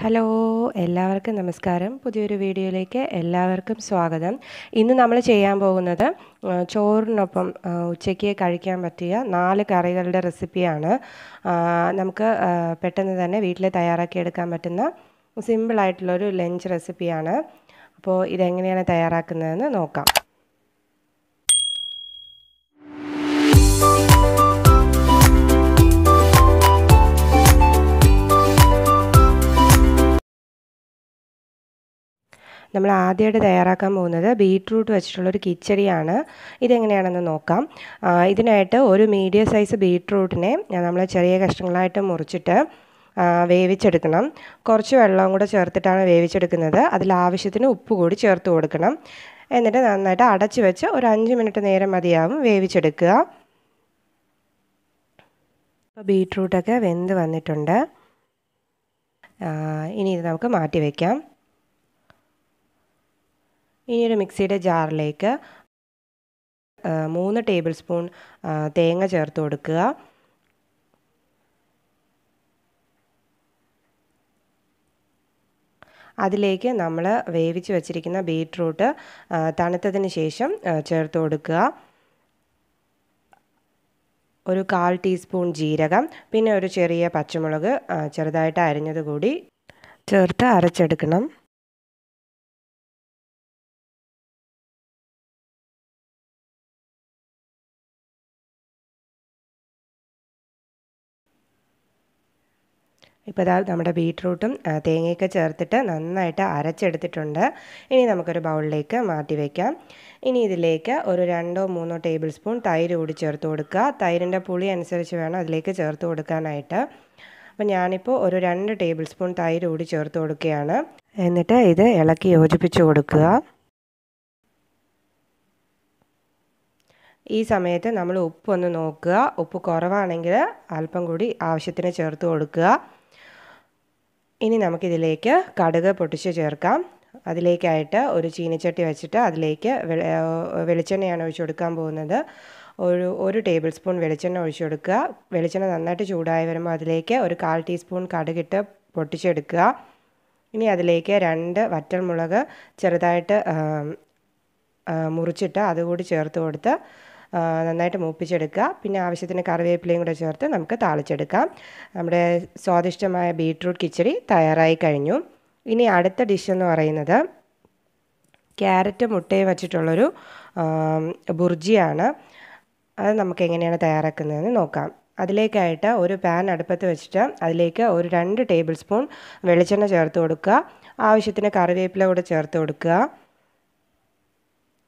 Hello എല്ലാവർക്കും നമസ്കാരം. പുതിയൊരു വീഡിയോയിലേക്ക് എല്ലാവർക്കും സ്വാഗതം. ഇന്ന് നമ്മൾ ചെയ്യാൻ പോകുന്നത് ചോറിനൊപ്പം ഉച്ചയ്ക്ക് കഴിക്കാൻ പറ്റിയ നാല് കറികളുടെ റെസിപ്പിയാണ്. നമുക്ക് പെട്ടെന്ന് തന്നെ വീട്ടിൽ തയ്യാറാക്കിയെടുക്കാൻ പറ്റുന്ന സിമ്പിളായിട്ടുള്ളൊരു ലഞ്ച് റെസിപ്പിയാണ്. അപ്പോൾ ഇതെങ്ങനെയാണ് തയ്യാറാക്കുന്നതെന്ന് നോക്കാം. നമ്മൾ ആദ്യമായിട്ട് തയ്യാറാക്കാൻ പോകുന്നത് ബീട്രൂട്ട് വെച്ചിട്ടുള്ളൊരു കിച്ചടിയാണ്. ഇതെങ്ങനെയാണെന്ന് നോക്കാം. ഇതിനായിട്ട് ഒരു മീഡിയം സൈസ് ബീട്രൂട്ടിനെ നമ്മൾ ചെറിയ കഷ്ണങ്ങളായിട്ട് മുറിച്ചിട്ട് വേവിച്ചെടുക്കണം. കുറച്ച് വെള്ളവും കൂടെ ചേർത്തിട്ടാണ് വേവിച്ചെടുക്കുന്നത്. അതിൽ ആവശ്യത്തിന് ഉപ്പ് കൂടി ചേർത്ത് കൊടുക്കണം. എന്നിട്ട് നന്നായിട്ട് അടച്ച് വെച്ച് ഒരു അഞ്ച് മിനിറ്റ് നേരം മതിയാവും വേവിച്ചെടുക്കുക. ഇപ്പോൾ ബീട്രൂട്ടൊക്കെ വെന്ത് വന്നിട്ടുണ്ട്. ഇനി ഇത് നമുക്ക് മാറ്റി വയ്ക്കാം ഇനി ഒരു മിക്സിയുടെ ജാറിലേക്ക് മൂന്ന് ടേബിൾ സ്പൂൺ തേങ്ങ ചേർത്ത് കൊടുക്കുക. അതിലേക്ക് നമ്മൾ വേവിച്ച് വെച്ചിരിക്കുന്ന ബീട്രൂട്ട് തണുത്തതിന് ശേഷം ചേർത്ത് കൊടുക്കുക. ഒരു കാൽ ടീസ്പൂൺ ജീരകം പിന്നെ ഒരു ചെറിയ പച്ചമുളക് ചെറുതായിട്ട് അരിഞ്ഞത് കൂടി ചേർത്ത് അരച്ചെടുക്കണം. ഇപ്പോൾ ഇതാ നമ്മുടെ ബീട്രൂട്ടും തേങ്ങയൊക്കെ ചേർത്തിട്ട് നന്നായിട്ട് അരച്ചെടുത്തിട്ടുണ്ട്. ഇനി നമുക്കൊരു ബൗളിലേക്ക് മാറ്റി വയ്ക്കാം ഇനി ഇതിലേക്ക് ഒരു രണ്ടോ മൂന്നോ ടേബിൾ സ്പൂൺ തൈര് കൂടി ചേർത്ത് കൊടുക്കുക. തൈരിന്റെ പുളി അനുസരിച്ച് വേണം അതിലേക്ക് ചേർത്ത് കൊടുക്കാനായിട്ട്. അപ്പോൾ ഞാനിപ്പോൾ ഒരു രണ്ട് ടേബിൾ സ്പൂൺ തൈര് കൂടി ചേർത്ത് കൊടുക്കുകയാണ്. എന്നിട്ട് ഇത് ഇളക്കി യോജിപ്പിച്ച് കൊടുക്കുക. ഈ സമയത്ത് നമ്മൾ ഉപ്പൊന്ന് നോക്കുക. ഉപ്പ് കുറവാണെങ്കിൽ അല്പം കൂടി ആവശ്യത്തിന് ചേർത്ത് കൊടുക്കുക. ഇനി നമുക്കിതിലേക്ക് കടുക് പൊട്ടിച്ച് ചേർക്കാം. അതിലേക്കായിട്ട് ഒരു ചീനിച്ചട്ടി വെച്ചിട്ട് അതിലേക്ക് വെളിച്ചെണ്ണയാണ് ഒഴിച്ചു കൊടുക്കാൻ പോകുന്നത്. ഒരു ഒരു ടേബിൾ സ്പൂൺ വെളിച്ചെണ്ണ ഒഴിച്ചു കൊടുക്കുക. വെളിച്ചെണ്ണ നന്നായിട്ട് ചൂടായി വരുമ്പോൾ അതിലേക്ക് ഒരു കാൽ ടീസ്പൂൺ കടുകിട്ട് പൊട്ടിച്ചെടുക്കുക. ഇനി അതിലേക്ക് രണ്ട് വറ്റൽമുളക് ചെറുതായിട്ട് മുറിച്ചിട്ട് അതുകൂടി ചേർത്ത് കൊടുത്ത് നന്നായിട്ട് മൂപ്പിച്ചെടുക്കുക. പിന്നെ ആവശ്യത്തിന് കറിവേപ്പിലയും കൂടെ ചേർത്ത് നമുക്ക് താളിച്ചെടുക്കാം. നമ്മുടെ സ്വാദിഷ്ടമായ ബീട്രൂട്ട് കിച്ചടി തയ്യാറായി കഴിഞ്ഞു. ഇനി അടുത്ത ഡിഷ് എന്ന് പറയുന്നത് ക്യാരറ്റ് മുട്ടയും വച്ചിട്ടുള്ളൊരു ബുർജിയാണ്. അത് നമുക്ക് എങ്ങനെയാണ് തയ്യാറാക്കുന്നതെന്ന് നോക്കാം. അതിലേക്കായിട്ട് ഒരു പാൻ അടുപ്പത്ത് വെച്ചിട്ട് അതിലേക്ക് ഒരു രണ്ട് ടേബിൾ സ്പൂൺ വെളിച്ചെണ്ണ ചേർത്ത് കൊടുക്കുക. ആവശ്യത്തിന് കറിവേപ്പില കൂടെ ചേർത്ത് കൊടുക്കുക.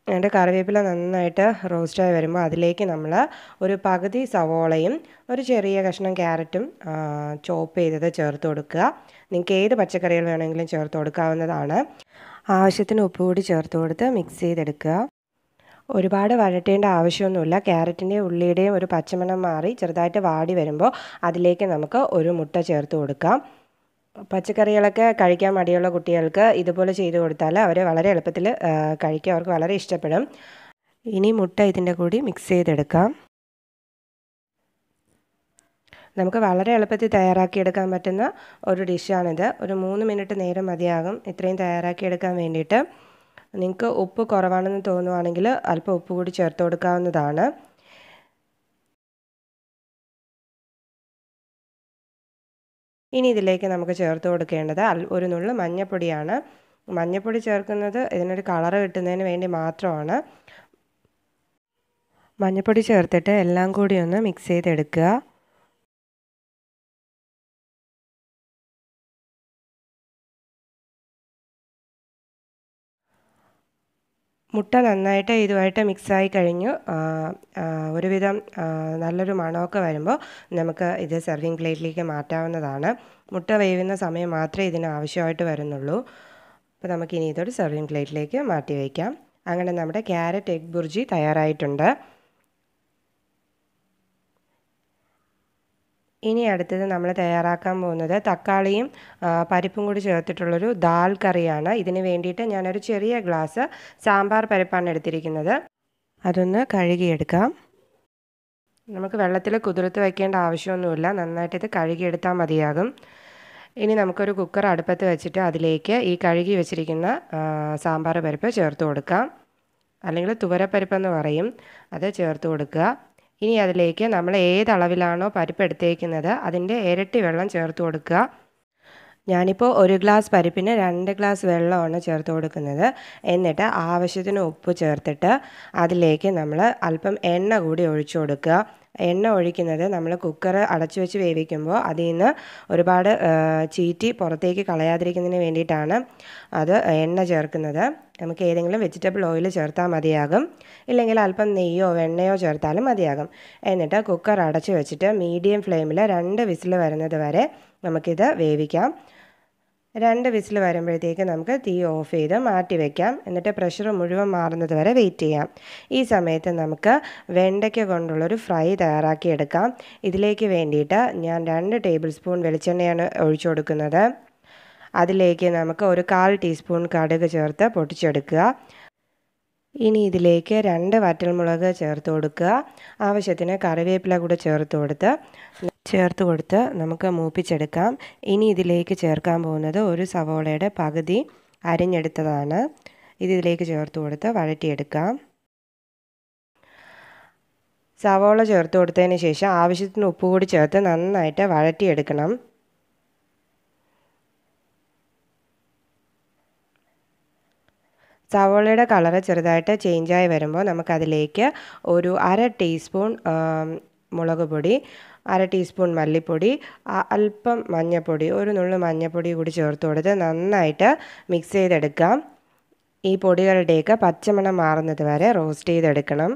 അതിന്റെ കറിവേപ്പില നന്നായിട്ട് റോസ്റ്റായി വരുമ്പോൾ അതിലേക്ക് നമ്മൾ ഒരു പകുതി സവോളയും ഒരു ചെറിയ കഷ്ണം ക്യാരറ്റും ചോപ്പ് ചെയ്തത് ചേർത്ത് കൊടുക്കുക. നിങ്ങൾക്ക് ഏത് പച്ചക്കറികൾ വേണമെങ്കിലും ചേർത്ത് കൊടുക്കാവുന്നതാണ്. ആവശ്യത്തിന് ഉപ്പ് കൂടി ചേർത്ത് കൊടുത്ത് മിക്സ് ചെയ്തെടുക്കുക. ഒരുപാട് വഴറ്റേണ്ട ആവശ്യമൊന്നുമില്ല. ക്യാരറ്റിന്റെയും ഉള്ളിയുടെയും ഒരു പച്ചമണം മാറി ചെറുതായിട്ട് വാടി വരുമ്പോൾ അതിലേക്ക് നമുക്ക് ഒരു മുട്ട ചേർത്ത് കൊടുക്കാം. പച്ചക്കറികളൊക്കെ കഴിക്കാൻ മടിയുള്ള കുട്ടികൾക്ക് ഇതുപോലെ ചെയ്തു കൊടുത്താൽ അവർ വളരെ എളുപ്പത്തിൽ കഴിക്കാൻ അവർക്ക് വളരെ ഇഷ്ടപ്പെടും. ഇനി മുട്ട ഇതിന്റെ കൂടി മിക്സ് ചെയ്തെടുക്കാം. നമുക്ക് വളരെ എളുപ്പത്തിൽ തയ്യാറാക്കിയെടുക്കാൻ പറ്റുന്ന ഒരു ഡിഷാണിത്. ഒരു മൂന്ന് മിനിറ്റ് നേരം മതിയാകും ഇത്രയും തയ്യാറാക്കിയെടുക്കാൻ വേണ്ടിയിട്ട്. നിങ്ങൾക്ക് ഉപ്പ് കുറവാണെന്ന് തോന്നുവാണെങ്കിൽ അല്പം ഉപ്പ് കൂടി ചേർത്ത് കൊടുക്കാവുന്നതാണ്. ഇനി ഇതിലേക്ക് നമുക്ക് ചേർത്ത് കൊടുക്കേണ്ടത് ഒരു നുള്ളു മഞ്ഞൾപ്പൊടിയാണ് മഞ്ഞൾപ്പൊടി ചേർക്കുന്നത് ഇതിനൊരു കളറ് കിട്ടുന്നതിന് വേണ്ടി മാത്രമാണ്. മഞ്ഞൾപ്പൊടി ചേർത്തിട്ട് എല്ലാം കൂടി ഒന്ന് മിക്സ് ചെയ്തെടുക്കുക. മുട്ട നന്നായിട്ട് ഇതുമായിട്ട് മിക്സായി കഴിഞ്ഞു. ഒരുവിധം നല്ലൊരു മണമൊക്കെ വരുമ്പോൾ നമുക്ക് ഇത് സെർവിങ് പ്ലേറ്റിലേക്ക് മാറ്റാവുന്നതാണ്. മുട്ട വേവുന്ന സമയം മാത്രമേ ഇതിന് ആവശ്യമായിട്ട് വരുന്നുള്ളൂ. അപ്പോൾ നമുക്കിനി ഇതൊരു സെർവിങ് പ്ലേറ്റിലേക്ക് മാറ്റി വയ്ക്കാം. അങ്ങനെ നമ്മുടെ ക്യാരറ്റ് എഗ് ബുർജി തയ്യാറായിട്ടുണ്ട്. ഇനി അടുത്തത് നമ്മൾ തയ്യാറാക്കാൻ പോകുന്നത് തക്കാളിയും പരിപ്പും കൂടി ചേർത്തിട്ടുള്ളൊരു ദാൽ കറിയാണ്. ഇതിന് വേണ്ടിയിട്ട് ഞാനൊരു ചെറിയ ഗ്ലാസ് സാമ്പാർ പരിപ്പാണ് എടുത്തിരിക്കുന്നത്. അതൊന്ന് കഴുകിയെടുക്കാം. നമുക്ക് വെള്ളത്തിൽ കുതിർത്ത് വയ്ക്കേണ്ട ആവശ്യമൊന്നുമില്ല. നന്നായിട്ട് ഇത് കഴുകിയെടുത്താൽ മതിയാകും. ഇനി നമുക്കൊരു കുക്കർ അടുപ്പത്ത് വെച്ചിട്ട് അതിലേക്ക് ഈ കഴുകി വെച്ചിരിക്കുന്ന സാമ്പാർ പരിപ്പ് ചേർത്ത് കൊടുക്കാം. അല്ലെങ്കിൽ തുവരപ്പരിപ്പെന്ന് പറയും. അത് ചേർത്ത് കൊടുക്കുക. ഇനി അതിലേക്ക് നമ്മൾ ഏത് അളവിലാണോ പരിപ്പ് എടുത്തേക്കുന്നത് അതിന്റെ ഇരട്ടി വെള്ളം ചേർത്ത് കൊടുക്കുക. ഞാനിപ്പോൾ ഒരു ഗ്ലാസ് പരിപ്പിന് രണ്ട് ഗ്ലാസ് വെള്ളമാണ് ചേർത്ത് കൊടുക്കുന്നത്. എന്നിട്ട് ആവശ്യത്തിന് ഉപ്പ് ചേർത്തിട്ട് അതിലേക്ക് നമ്മൾ അല്പം എണ്ണ കൂടി ഒഴിച്ചു കൊടുക്കുക. എണ്ണ ഒഴിക്കുന്നത് നമ്മൾ കുക്കർ അടച്ചു വെച്ച് വേവിക്കുമ്പോൾ അതിൽ നിന്ന് ഒരുപാട് ചീറ്റി പുറത്തേക്ക് കളയാതിരിക്കുന്നതിന് വേണ്ടിയിട്ടാണ് അത് എണ്ണ ചേർക്കുന്നത്. നമുക്ക് ഏതെങ്കിലും വെജിറ്റബിൾ ഓയിൽ ചേർത്താൽ മതിയാകും. ഇല്ലെങ്കിൽ അല്പം നെയ്യോ വെണ്ണയോ ചേർത്താലും മതിയാകും. എന്നിട്ട് കുക്കർ അടച്ചു വെച്ചിട്ട് മീഡിയം ഫ്ലെയിമിൽ രണ്ട് വിസിൽ വരുന്നത് വരെ നമുക്കിത് വേവിക്കാം. രണ്ട് വിസിൽ വരുമ്പോഴത്തേക്ക് നമുക്ക് തീ ഓഫ് ചെയ്ത് മാറ്റി വയ്ക്കാം എന്നിട്ട് പ്രഷർ മുഴുവൻ മാറുന്നത് വരെ വെയിറ്റ് ചെയ്യാം. ഈ സമയത്ത് നമുക്ക് വെണ്ടയ്ക്ക കൊണ്ടുള്ളൊരു ഫ്രൈ തയ്യാറാക്കിയെടുക്കാം ഇതിലേക്ക് വേണ്ടിയിട്ട് ഞാൻ രണ്ട് ടേബിൾ സ്പൂൺ വെളിച്ചെണ്ണയാണ് ഒഴിച്ചു കൊടുക്കുന്നത്. അതിലേക്ക് നമുക്ക് ഒരു കാൽ ടീസ്പൂൺ കടുക് ചേർത്ത് പൊട്ടിച്ചെടുക്കുക. ഇനി ഇതിലേക്ക് രണ്ട് വറ്റൽമുളക് ചേർത്ത് കൊടുക്കുക. ആവശ്യത്തിന് കറിവേപ്പില കൂടെ ചേർത്ത് കൊടുത്ത് ചേർത്ത് കൊടുത്ത് നമുക്ക് മൂപ്പിച്ചെടുക്കാം. ഇനി ഇതിലേക്ക് ചേർക്കാൻ പോകുന്നത് ഒരു സവോളയുടെ പകുതി അരിഞ്ഞെടുത്തതാണ്. ഇത് ഇതിലേക്ക് ചേർത്ത് കൊടുത്ത് വഴറ്റിയെടുക്കാം. സവോള ചേർത്ത് കൊടുത്തതിന് ശേഷം ആവശ്യത്തിന് ഉപ്പ് കൂടി ചേർത്ത് നന്നായിട്ട് വഴറ്റിയെടുക്കണം. സവോളയുടെ കളറ് ചെറുതായിട്ട് ചേഞ്ചായി വരുമ്പോൾ നമുക്കതിലേക്ക് ഒരു അര ടീസ്പൂൺ മുളക് പൊടി അര ടീസ്പൂൺ മല്ലിപ്പൊടി അല്പം മഞ്ഞൾപ്പൊടി ഒരു നുള്ളു മഞ്ഞൾപ്പൊടി കൂടി ചേർത്ത് കൊടുത്ത് നന്നായിട്ട് മിക്സ് ചെയ്തെടുക്കാം. ഈ പൊടികളുടെയൊക്കെ പച്ചമണം മാറുന്നത് വരെ റോസ്റ്റ് ചെയ്തെടുക്കണം.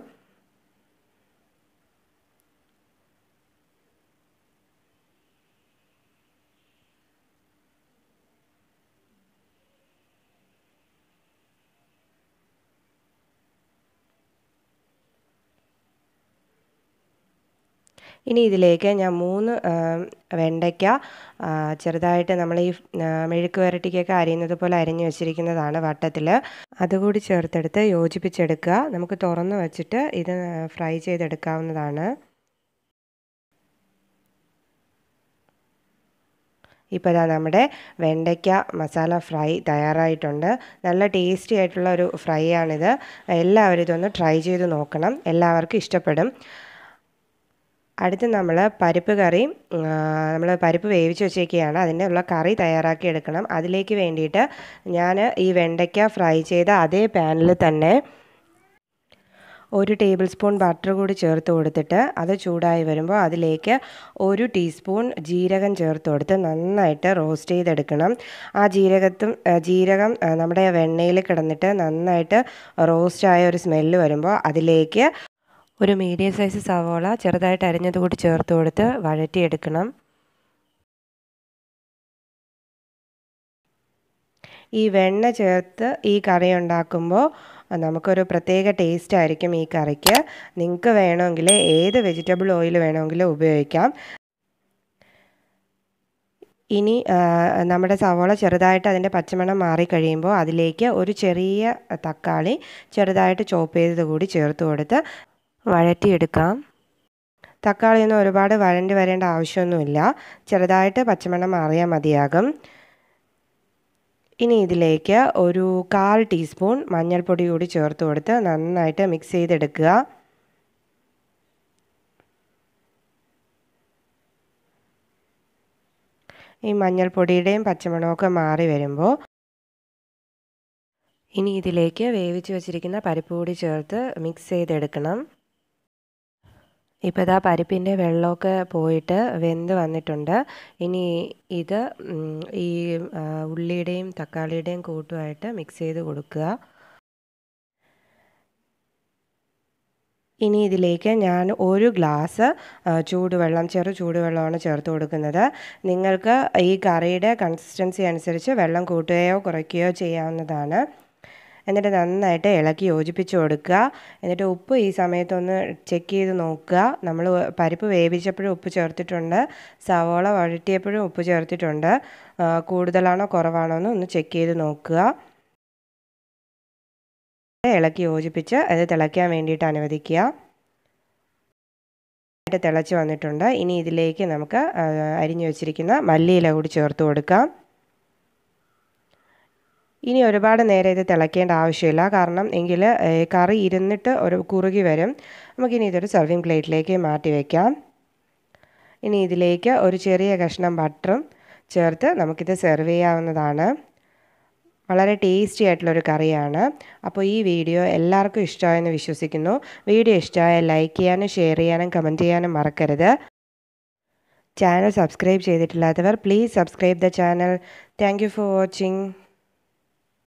ഇനി ഇതിലേക്ക് ഞാൻ മൂന്ന് വെണ്ടയ്ക്ക ചെറുതായിട്ട് നമ്മൾ ഈ മെഴുക്ക് വരട്ടിക്കൊക്കെ അരിയുന്നത് പോലെ അരിഞ്ഞു വെച്ചിരിക്കുന്നതാണ് വട്ടത്തിൽ അതുകൂടി ചേർത്തെടുത്ത് യോജിപ്പിച്ചെടുക്കുക. നമുക്ക് തുറന്ന് വെച്ചിട്ട് ഇത് ഫ്രൈ ചെയ്തെടുക്കാവുന്നതാണ്. ഇപ്പോൾ ഇതാ നമ്മുടെ വെണ്ടയ്ക്ക മസാല ഫ്രൈ തയ്യാറായിട്ടുണ്ട്. നല്ല ടേസ്റ്റി ആയിട്ടുള്ള ഒരു ഫ്രൈ ആണിത്. എല്ലാവരും ഇതൊന്ന് ട്രൈ ചെയ്ത് നോക്കണം. എല്ലാവർക്കും ഇഷ്ടപ്പെടും. അടുത്ത് നമ്മൾ പരിപ്പ് കറി നമ്മൾ പരിപ്പ് വേവിച്ച് വെച്ചേക്കുകയാണ് അതിന്റെ ഉള്ള കറി തയ്യാറാക്കി എടുക്കണം. അതിലേക്ക് വേണ്ടിയിട്ട് ഞാൻ ഈ വെണ്ടയ്ക്ക ഫ്രൈ ചെയ്ത അതേ പാനിൽ തന്നെ ഒരു ടേബിൾ സ്പൂൺ ബട്ടർ കൂടി ചേർത്ത് കൊടുത്തിട്ട് അത് ചൂടായി വരുമ്പോൾ അതിലേക്ക് ഒരു ടീസ്പൂൺ ജീരകം ചേർത്ത് കൊടുത്ത് നന്നായിട്ട് റോസ്റ്റ് ചെയ്തെടുക്കണം. ആ ജീരകത്തും ജീരകം നമ്മുടെ വെണ്ണയിൽ കിടന്നിട്ട് നന്നായിട്ട് റോസ്റ്റായ ഒരു സ്മെല്ല് വരുമ്പോൾ അതിലേക്ക് ഒരു മീഡിയം സൈസ് സവോള ചെറുതായിട്ട് അരിഞ്ഞത് കൂടി ചേർത്ത് കൊടുത്ത് വഴറ്റിയെടുക്കണം. ഈ വെണ്ണ ചേർത്ത് ഈ കറി ഉണ്ടാക്കുമ്പോൾ നമുക്കൊരു പ്രത്യേക ടേസ്റ്റ് ആയിരിക്കും ഈ കറിക്ക്. നിങ്ങൾക്ക് വേണമെങ്കിൽ ഏത് വെജിറ്റബിൾ ഓയിൽ വേണമെങ്കിലും ഉപയോഗിക്കാം. ഇനി നമ്മുടെ സവോള ചെറുതായിട്ട് അതിന്റെ പച്ചമണം മാറിക്കഴിയുമ്പോൾ അതിലേക്ക് ഒരു ചെറിയ തക്കാളി ചെറുതായിട്ട് ചോപ്പ് ചെയ്തത് കൂടി ചേർത്ത് കൊടുത്ത് വഴറ്റിയെടുക്കാം. തക്കാളിയൊന്നും ഒരുപാട് വഴണ്ടി വരേണ്ട ആവശ്യമൊന്നുമില്ല. ചെറുതായിട്ട് പച്ചമണം മാറിയാൽ മതിയാകും. ഇനി ഇതിലേക്ക് ഒരു കാൽ ടീസ്പൂൺ മഞ്ഞൾപ്പൊടി കൂടി ചേർത്ത് കൊടുത്ത് നന്നായിട്ട് മിക്സ് ചെയ്തെടുക്കുക. ഈ മഞ്ഞൾപ്പൊടിയുടെയും പച്ചമണമൊക്കെ മാറി വരുമ്പോൾ ഇനി ഇതിലേക്ക് വേവിച്ച് വെച്ചിരിക്കുന്ന പരിപ്പ് കൂടി ചേർത്ത് മിക്സ് ചെയ്തെടുക്കണം. ഇപ്പോൾ ഇതാ പരിപ്പിന്റെ വെള്ളമൊക്കെ പോയിട്ട് വെന്ത് വന്നിട്ടുണ്ട്. ഇനി ഇത് ഈ ഉള്ളിയുടെയും തക്കാളിയുടെയും കൂട്ടുമായിട്ട് മിക്സ് ചെയ്ത് കൊടുക്കുക. ഇനി ഇതിലേക്ക് ഞാൻ ഒരു ഗ്ലാസ് ചൂടുവെള്ളം ചെറു ചൂടുവെള്ളമാണ് ചേർത്ത് കൊടുക്കുന്നത്. നിങ്ങൾക്ക് ഈ കറിയുടെ കൺസിസ്റ്റൻസി അനുസരിച്ച് വെള്ളം കൂട്ടുകയോ കുറയ്ക്കുകയോ ചെയ്യാവുന്നതാണ്. എന്നിട്ട് നന്നായിട്ട് ഇളക്കി യോജിപ്പിച്ച് കൊടുക്കുക. എന്നിട്ട് ഉപ്പ് ഈ സമയത്തൊന്ന് ചെക്ക് ചെയ്ത് നോക്കുക. നമ്മൾ പരിപ്പ് വേവിച്ചപ്പോഴും ഉപ്പ് ചേർത്തിട്ടുണ്ട്. സവോള വഴറ്റിയപ്പോഴും ഉപ്പ് ചേർത്തിട്ടുണ്ട്. കൂടുതലാണോ കുറവാണോ എന്ന് ഒന്ന് ചെക്ക് ചെയ്ത് നോക്കുക. ഇളക്കി യോജിപ്പിച്ച് അത് തിളയ്ക്കാൻ വേണ്ടിയിട്ട് അനുവദിക്കുക. തിളച്ച് വന്നിട്ടുണ്ട്. ഇനി ഇതിലേക്ക് നമുക്ക് അരിഞ്ഞു വെച്ചിരിക്കുന്ന മല്ലിയില കൂടി ചേർത്ത് കൊടുക്കാം. ഇനി ഒരുപാട് നേരം ഇത് തിളയ്ക്കേണ്ട ആവശ്യമില്ല. കാരണം എങ്കിൽ കറി ഇരുന്നിട്ട് ഒരു കുറുകി വരും. നമുക്കിനി ഇതൊരു സെർവിങ് പ്ലേറ്റിലേക്ക് മാറ്റി വയ്ക്കാം ഇനി ഇതിലേക്ക് ഒരു ചെറിയ കഷ്ണം ബട്ടറും ചേർത്ത് നമുക്കിത് സെർവ് ചെയ്യാവുന്നതാണ്. വളരെ ടേസ്റ്റി ആയിട്ടുള്ളൊരു കറിയാണ്. അപ്പോൾ ഈ വീഡിയോ എല്ലാവർക്കും ഇഷ്ടമായെന്ന് വിശ്വസിക്കുന്നു. വീഡിയോ ഇഷ്ടമായ ലൈക്ക് ചെയ്യാനും ഷെയർ ചെയ്യാനും കമന്റ് ചെയ്യാനും മറക്കരുത്. Channel subscribe ചെയ്തിട്ടില്ലാത്തവർ please subscribe the channel thank for watching